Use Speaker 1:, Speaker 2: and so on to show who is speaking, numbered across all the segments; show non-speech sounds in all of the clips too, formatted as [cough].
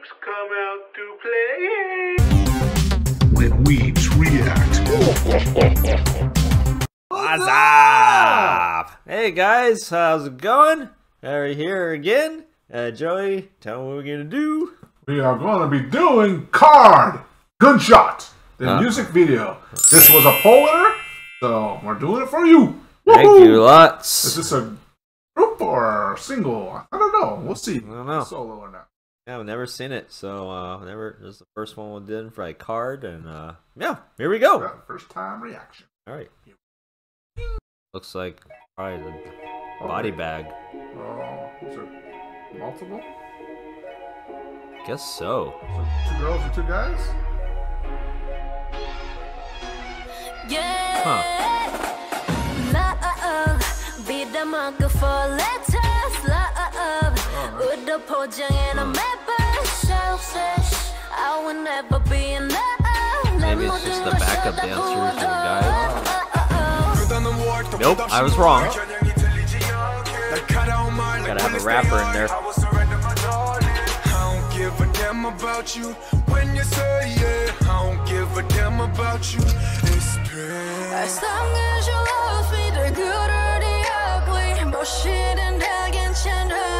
Speaker 1: weebs come out to play.
Speaker 2: When weebs react.
Speaker 3: What's up? Hey guys, how's it going? Are here again? Uh, Joey, tell me what we're gonna do.
Speaker 2: We are going to be doing KARD Gunshot, the
Speaker 3: Ah.
Speaker 2: music video. This was a poll winner, so we're doing it for you.
Speaker 3: Thank
Speaker 2: Woohoo!
Speaker 3: you lots.
Speaker 2: Is this a group or a single? I don't know. We'll see.
Speaker 3: I don't know.
Speaker 2: Solo or not.
Speaker 3: Yeah, I've never seen it, so uh, never. This is the first one we did for a KARD, and uh, yeah, here we go.
Speaker 2: Got First time reaction.
Speaker 3: All right. Looks like probably the body bag.
Speaker 2: Oh, is it multiple?
Speaker 3: Guess so.
Speaker 2: So two girls and two guys?
Speaker 3: Huh.
Speaker 4: Love, be the marker for letters good approaching and I'm ever selfish. I will never be.
Speaker 3: Maybe it's just the backup dancers and guys. Nope, I was wrong. Gotta have a rapper in there.
Speaker 5: About you when you say yeah, I don't give a damn about you. It's pain.
Speaker 4: As long as you love me, the good or the ugly,
Speaker 5: bullshit and against gender.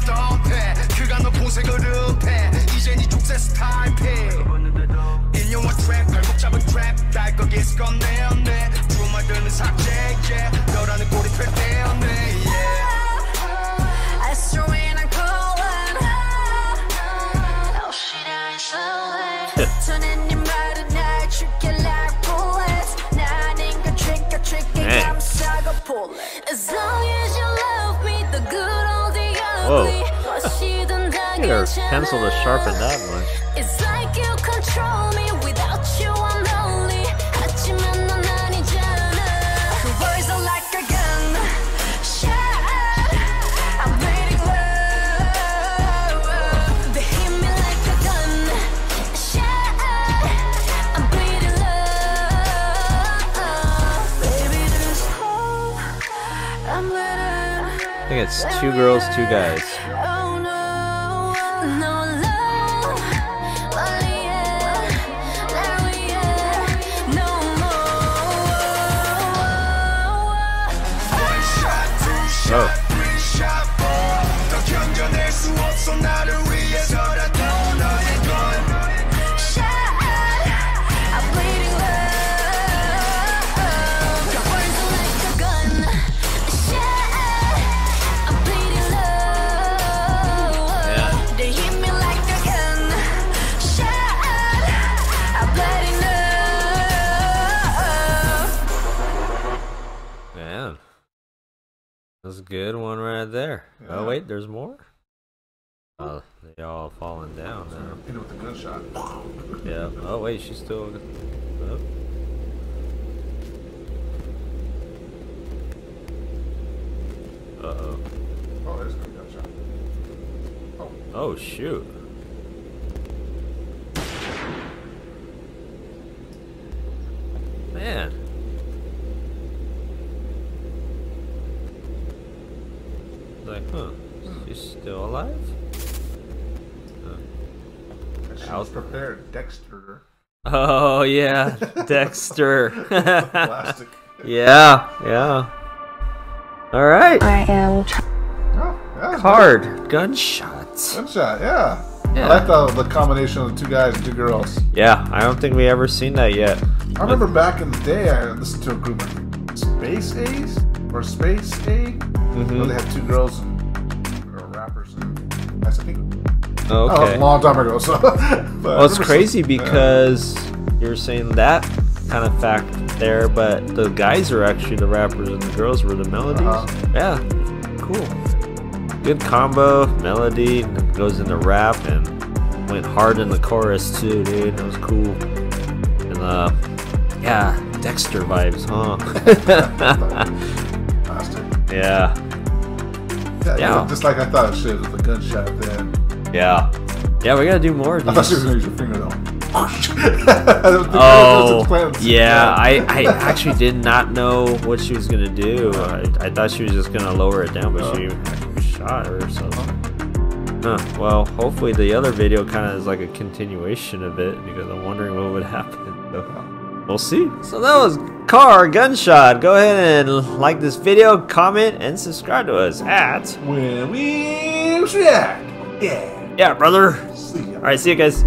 Speaker 5: 눈 감았던 패. 그가 너 보색을 흡해. 이제 네 족쇄 스타일 패. 인용한 트랩, 발목 잡은 트랩. 날 거기서 꺼내었네. 주말들은 삭제, yeah. 너라는 고립을 떼었네, yeah.
Speaker 4: I swear when I'm calling. Oh shit, I ain't slowing. 저는 네 말은 날 죽게 like bullets. 나는 그 trick or trick
Speaker 3: Man.
Speaker 4: 감싸고 pull it. As long as you
Speaker 3: Whoa. [laughs]
Speaker 4: Their
Speaker 3: pencil is sharpened that much.
Speaker 4: It's
Speaker 3: two girls, two guys.
Speaker 4: Oh
Speaker 3: That's a good one right there. Oh, wait, there's more? Oh, they all falling down now.
Speaker 2: Hit it with the gunshot.
Speaker 3: Yeah. Oh, wait, she's still. Oh. Uh oh.
Speaker 2: Oh, there's the gunshot. Oh,
Speaker 3: Oh, shoot. Man. Like, huh? She's still alive?
Speaker 2: and she was prepared. Dexter.
Speaker 3: Oh, yeah. [laughs] Dexter.
Speaker 2: Plastic.
Speaker 3: yeah, yeah. All right.
Speaker 6: I am
Speaker 2: Oh, yeah,
Speaker 3: KARD. Gunshots.
Speaker 2: Gunshot, yeah.
Speaker 3: Yeah.
Speaker 2: I like the, the combination of the two guys and two girls.
Speaker 3: Yeah, I don't think we ever seen that yet.
Speaker 2: I remember back in the day, I listened to a group like Space Ace or Space A,
Speaker 3: Mm-hmm.
Speaker 2: where they had two girls I think
Speaker 3: Oh, okay.
Speaker 2: a long time ago. So, [laughs] but
Speaker 3: Well, it's [laughs] crazy because you're saying that kind of fact there, but the guys are actually the rappers and the girls were the melodies.
Speaker 2: Uh-huh.
Speaker 3: Yeah, cool. good combo, melody, goes into rap, and went hard in the chorus too, dude. That was cool. And uh, yeah, Dexter vibes, huh? [laughs] Yeah,
Speaker 2: Yeah,
Speaker 3: Yeah.
Speaker 2: Just like I thought it should with the gunshot then.
Speaker 3: yeah, yeah. We gotta do more. Of
Speaker 2: I thought she
Speaker 3: these.
Speaker 2: was gonna use your finger though. I don't think
Speaker 3: Oh,
Speaker 2: that's the plan.
Speaker 3: yeah. I, I actually did not know what she was gonna do. I, I thought she was just gonna lower it down, but she actually shot her. So, huh. Well, hopefully the other video kind of is like a continuation of it because I'm wondering what would happen. So, we'll see. So that was KARD Gunshot. Go ahead and like this video, comment, and subscribe to us at
Speaker 2: When we react. Yeah.
Speaker 3: yeah, brother.
Speaker 2: See ya.
Speaker 3: All right, see you guys.